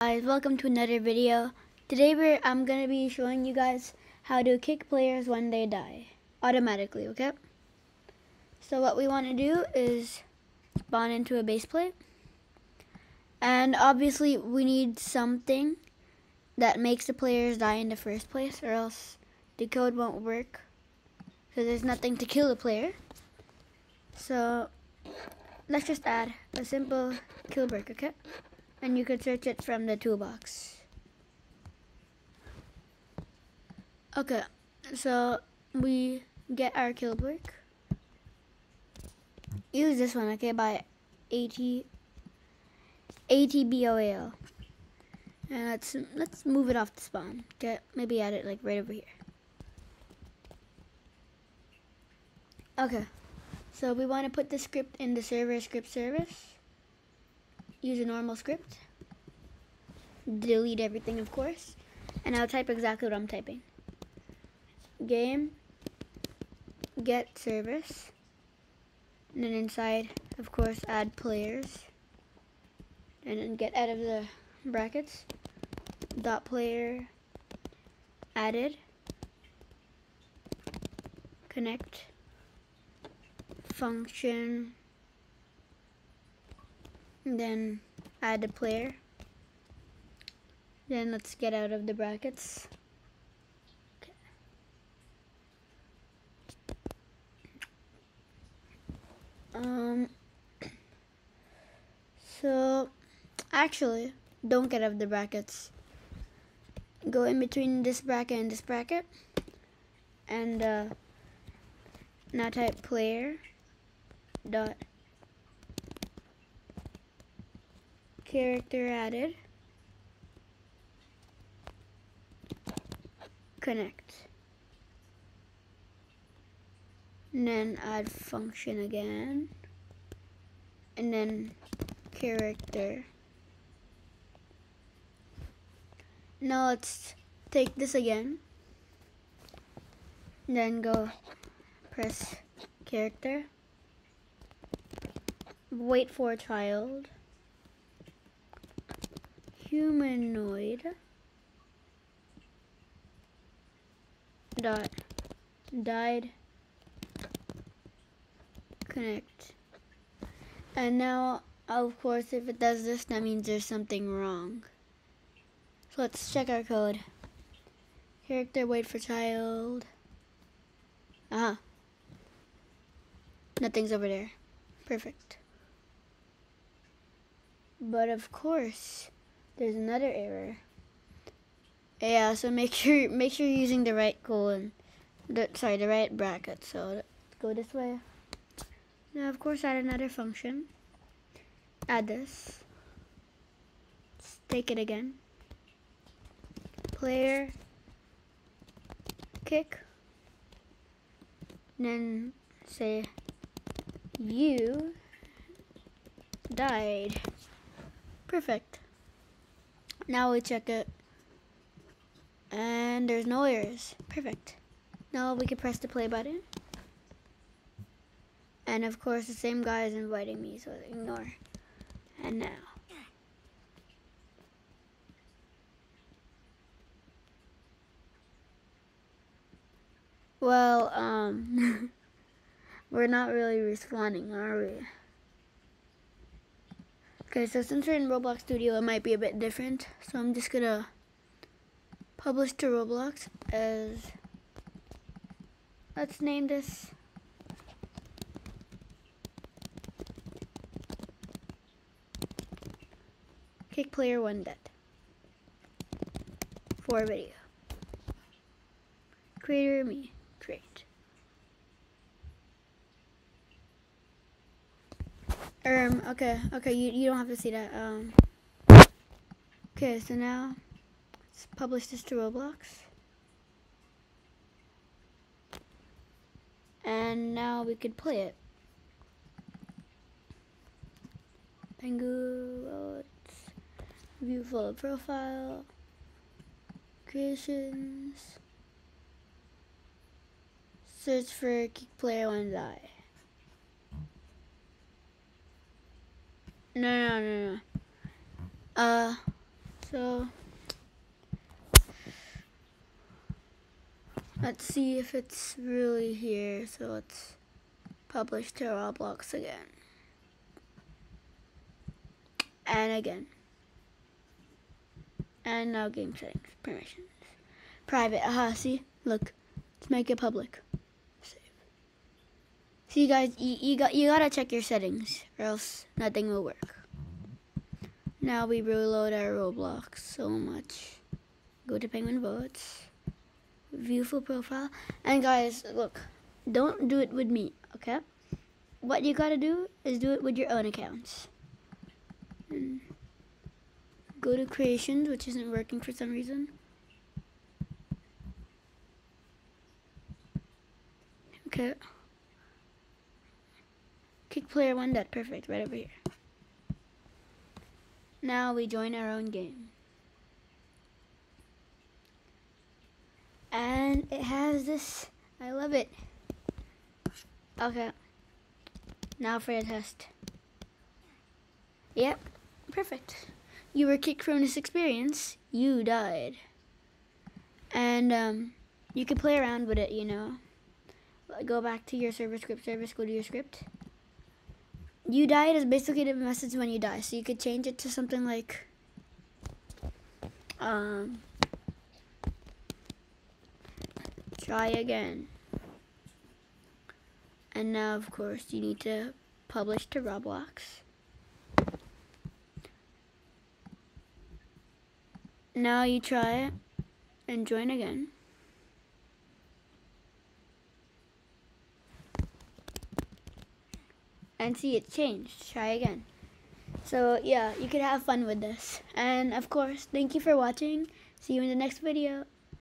guys welcome to another video. Today i'm gonna be showing you guys how to kick players when they die automatically okay? So what we want to do is spawn into a base plate. And obviously we need something that makes the players die in the first place or else the code won't work. Because there's nothing to kill the player. So let's just add a simple kill brick okay and you can search it from the toolbox. Okay, so we get our kill brick. Use this one, okay, by AT ATBOAL. And let's let's move it off the spawn. Okay, maybe add it like right over here. Okay, so we want to put the script in the server script service use a normal script, delete everything of course, and I'll type exactly what I'm typing. Game, get service, and then inside, of course, add players, and then get out of the brackets, dot player, added, connect, function, then add the player. Then let's get out of the brackets. Um, so, actually, don't get out of the brackets. Go in between this bracket and this bracket. And uh, now type player dot character added, connect, and then add function again, and then character. Now let's take this again, then go press character, wait for a child, humanoid dot died connect. And now of course if it does this that means there's something wrong. So let's check our code. Character wait for child. Uh-huh nothing's over there. Perfect. But of course there's another error. Yeah, so make sure make sure you're using the right colon, the sorry, the right bracket. So go this way. Now, of course, add another function. Add this. Let's take it again. Player kick. And then say you died. Perfect. Now we check it. And there's no errors. Perfect. Now we can press the play button. And of course the same guy is inviting me, so ignore. And now. Well, um, we're not really responding, are we? Okay, so since we're in Roblox Studio, it might be a bit different. So I'm just gonna publish to Roblox as, let's name this Kick Player 1 Dead for video. Creator me, Um, okay, okay, you, you don't have to see that. Um, okay, so now, let's publish this to Roblox. And now we could play it. Pengu, view full profile, creations, search for Player One Die. No, no, no, no. Uh, So let's see if it's really here. So let's publish to Roblox again. And again. And now game settings, permissions. Private, aha, see? Look, let's make it public. Save. See guys, you, you, got, you gotta check your settings or else nothing will work. Now we reload our Roblox so much. Go to PenguBlox. View full profile. And guys, look, don't do it with me, okay? What you gotta do is do it with your own accounts. And go to creations, which isn't working for some reason. Okay. Kick player one dead. Perfect. Right over here. Now we join our own game. And it has this. I love it. Okay. Now for a test. Yep. Perfect. You were kicked from this experience. You died. And um, you can play around with it, you know. Go back to your server script service, go to your script you died is basically the message when you die. So you could change it to something like, um, try again. And now, of course, you need to publish to Roblox. Now you try it and join again. And see it changed. Try again. So yeah, you could have fun with this. And of course, thank you for watching. See you in the next video.